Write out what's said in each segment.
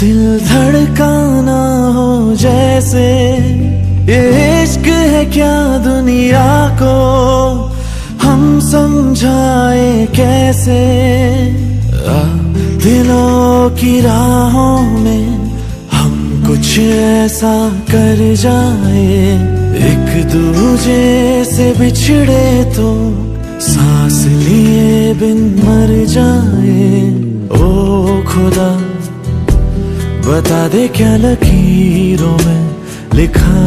दिल धड़काना हो जैसे इश्क है क्या दुनिया को? हम समझाए कैसे? दिलों की राहों में हम कुछ ऐसा कर जाए। एक दूजे से बिछड़े तो सांस लिए बिन मर जाए। ओ खुदा। बता दे क्या लकीरों में लिखा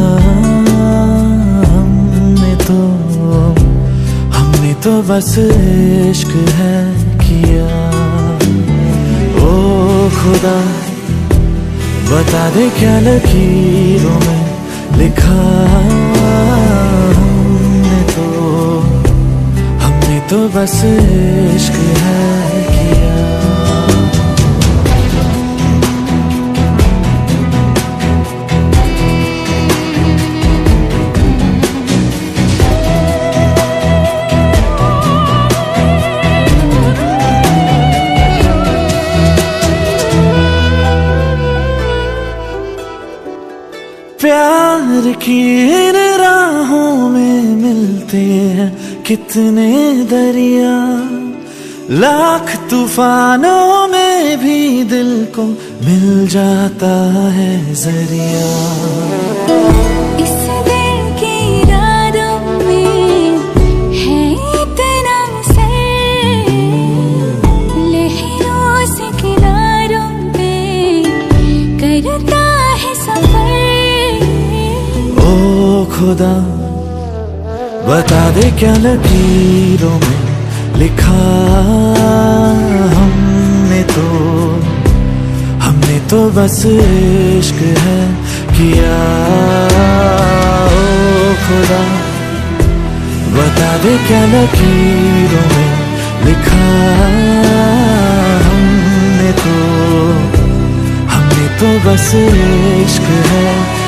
हमने तो। हमने तो बस इश्क है किया। ओ खुदा, बता दे क्या लकीरों में लिखा हमने तो। हमने तो बस इश्क प्यार की इन राहों में मिलते हैं कितने दरिया। लाख तूफानों में भी दिल को मिल जाता है ज़रिया। खुदा, बता दे क्या लकीरों में लिखा हमने तो। हमने तो बस इश्क है किया। ओ खुदा, बता दे क्या लकीरों में लिखा हमने तो। हमने तो बस इश्क है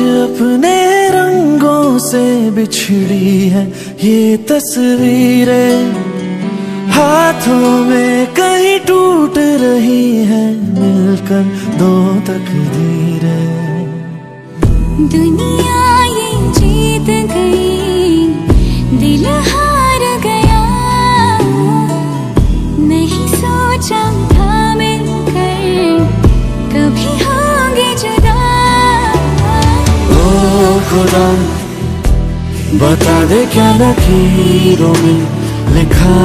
अपने रंगों से बिछड़ी है ये तस्वीरें। हाथों में कहीं टूट रही है, मिलकर दो तकदीरें। दुनिया खुदा बता दे क्या लकीरों में लिखा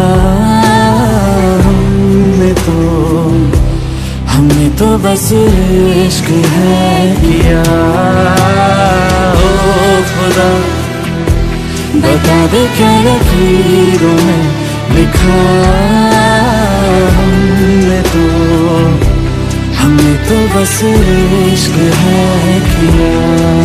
हमने तो। हमने तो बस इश्क है किया। ओ खुदा, बता दे क्या लकीरों में लिखा हमने तो। हमने तो बस इश्क है किया।